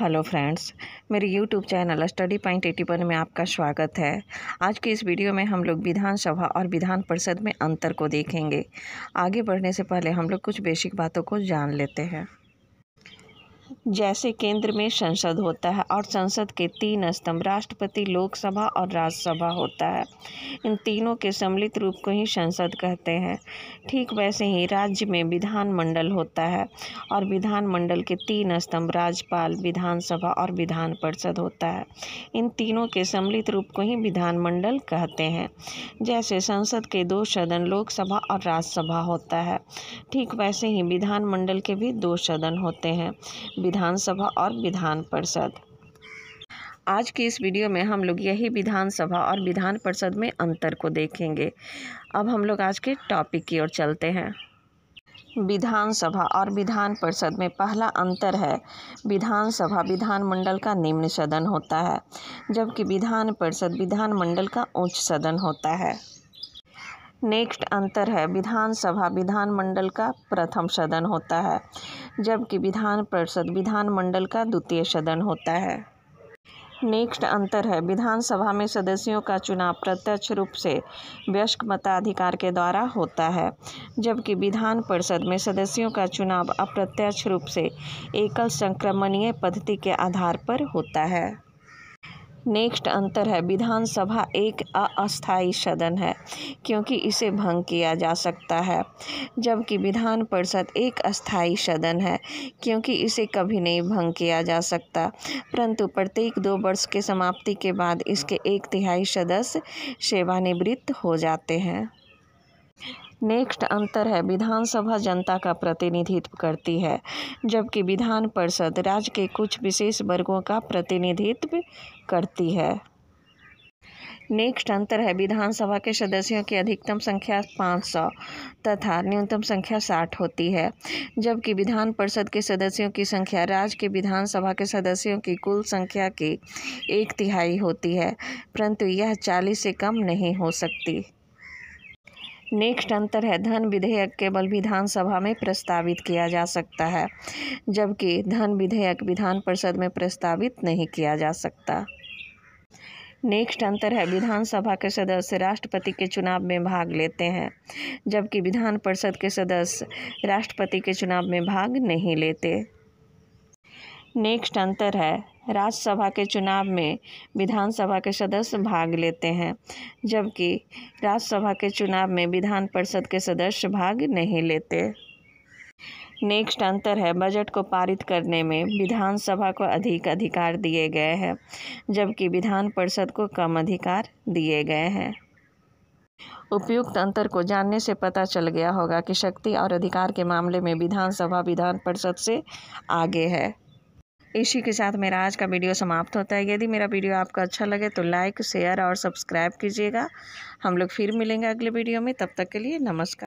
Hello friends, मेरे YouTube channel study point eighty one में आपका स्वागत है। आज की इस वीडियो में हम लोग विधानसभा और विधान परिषद में अंतर को देखेंगे। आगे बढ़ने से पहले हम लोग कुछ बेसिक बातों को जान लेते हैं। जैसे केंद्र में संसद होता है और संसद के तीन स्तंभ, राष्ट्रपति, लोकसभा और राज्यसभा होता है। इन तीनों के सम्मिलित रूप को ही संसद कहते हैं। ठीक वैसे ही राज्य में विधानमंडल होता है और विधानमंडल के तीन स्तंभ, राज्यपाल, विधानसभा और विधान परिषद होता है। इन तीनों के सम्मिलित रूप को ही विधानमंडल कहते हैं। जैसे संसद के दो सदन, लोकसभा और राज्यसभा होता है। ठीक वैसे ही विधानमंडल के भी दो सदन होते हैं। विधानसभा और विधान परिषद। आज की इस वीडियो में हम लोग यही विधानसभा और विधान परिषद में अंतर को देखेंगे। अब हम लोग आज के टॉपिक की ओर चलते हैं। विधानसभा और विधान परिषद में पहला अंतर है, विधानसभा विधानमंडल का निम्न सदन होता है, जबकि विधान परिषद विधानमंडल का उच्च सदन होता है। नेक्स्ट अंतर है विधानसभा विधानमंडल का प्रथम सदन होता है, जबकि विधान परिषद विधानमंडल का द्वितीय सदन होता है। नेक्स्ट अंतर है विधानसभा में सदस्यों का चुनाव प्रत्यक्ष रूप से वयस्क मताधिकार के द्वारा होता है, जबकि विधान परिषद में सदस्यों का चुनाव अप्रत्यक्ष रूप से एकल संक्रमणीय पद्धति के आधार पर होता है। नेक्स्ट अंतर है, विधानसभा एक अस्थायी सदन है, क्योंकि इसे भंग किया जा सकता है, जबकि विधान परिषद एक अस्थायी सदन है, क्योंकि इसे कभी नहीं भंग किया जा सकता। परंतु प्रत्येक दो वर्ष के समाप्ति के बाद इसके एक तिहाई सदस्य सेवानिवृत्त हो जाते हैं। नेक्स्ट अंतर है, विधानसभा जनता का प्रतिनिधित्व करती है। जबकि विधान परिषद राज्य के कुछ विशेष वर्गों का प्रतिनिधित्व करती है। नेक्स्ट अंतर है, विधानसभा के सदस्यों की अधिकतम संख्या 500 तथा न्यूनतम संख्या 60 होती है। जबकि विधान परिषद के सदस्यों की संख्या राज्य के विधानसभा के सदस्यों की कुल संख्या की एक तिहाई होती है, परंतु यह 40 से कम नहीं हो सकती। नेक्स्ट अंतर है, धन विधेयक केवल विधानसभा में प्रस्तावित किया जा सकता है, जबकि धन विधेयक विधान परिषद में प्रस्तावित नहीं किया जा सकता। नेक्स्ट अंतर है, विधानसभा के सदस्य राष्ट्रपति के चुनाव में भाग लेते हैं, जबकि विधान परिषद के सदस्य राष्ट्रपति के चुनाव में भाग नहीं लेते। नेक्स्ट अंतर है राज्यसभा के चुनाव में विधानसभा के सदस्य भाग लेते हैं, जबकि राज्यसभा के चुनाव में विधान परिषद के सदस्य भाग नहीं लेते। नेक्स्ट अंतर है, बजट को पारित करने में विधानसभा को अधिक अधिकार दिए गए हैं, जबकि विधान परिषद को कम अधिकार दिए गए हैं। उपयुक्त अंतर को जानने से पता चल गया होगा कि शक्ति और अधिकार के मामले में विधानसभा विधान परिषद से आगे है। इसी के साथ मेरा आज का वीडियो समाप्त होता है। यदि मेरा वीडियो आपको अच्छा लगे तो लाइक शेयर और सब्सक्राइब कीजिएगा। हम लोग फिर मिलेंगे अगले वीडियो में। तब तक के लिए नमस्कार।